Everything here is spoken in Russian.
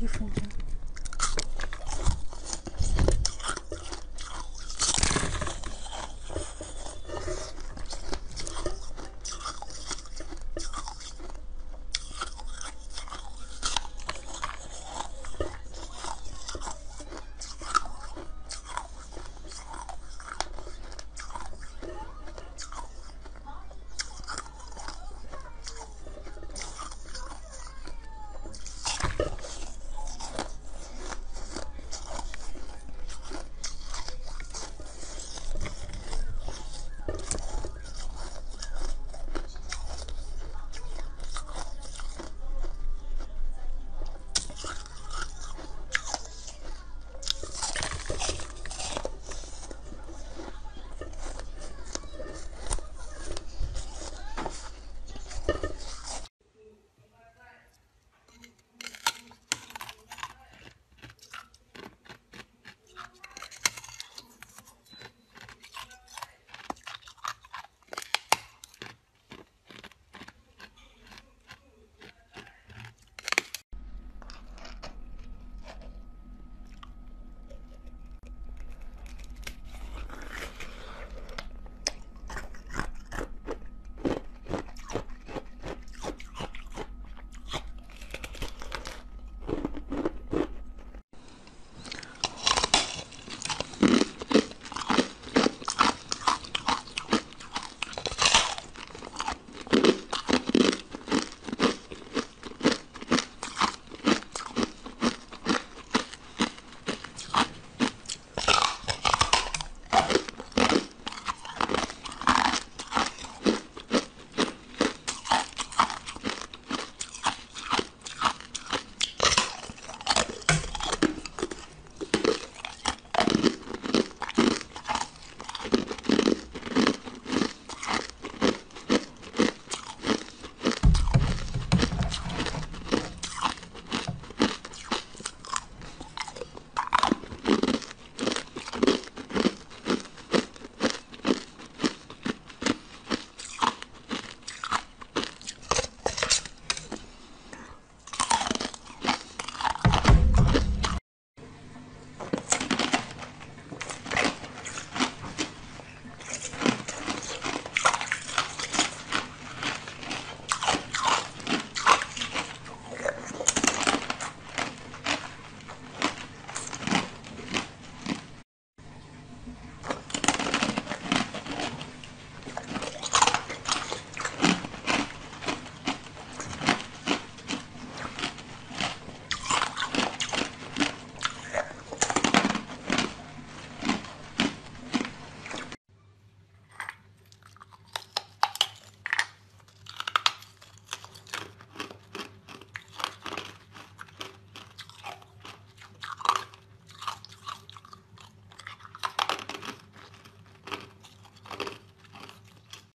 три